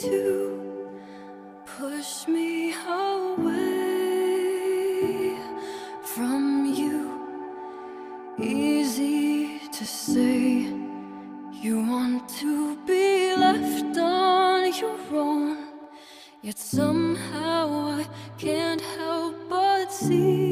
to push me away from you. Easy to say you want to be left on your own, yet somehow I can't help but see.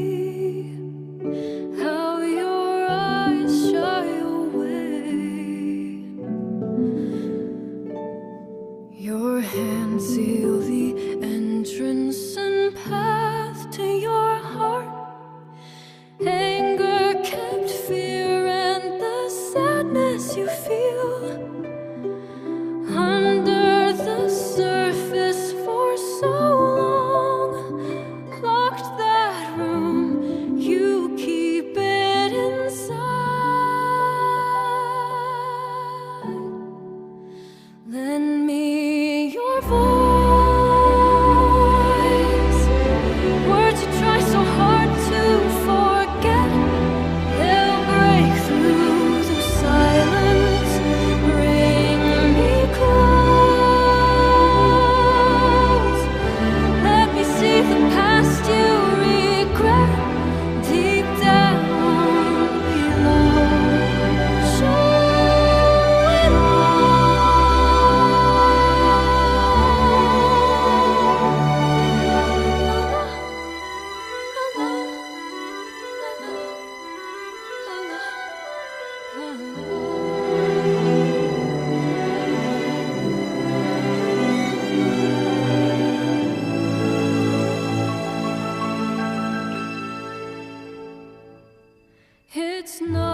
It's not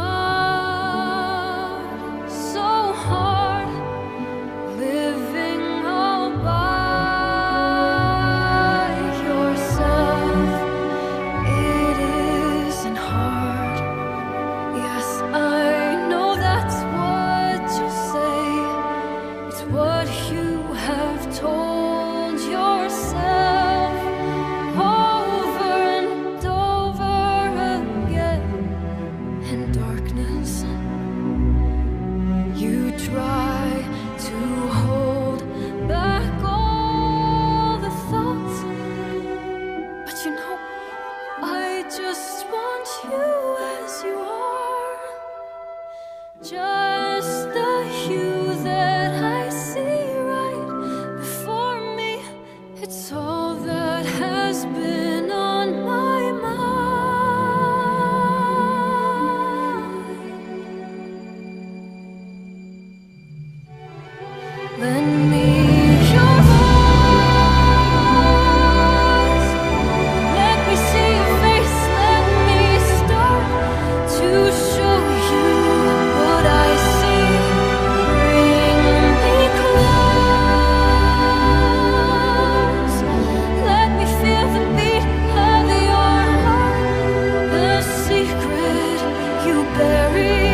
carry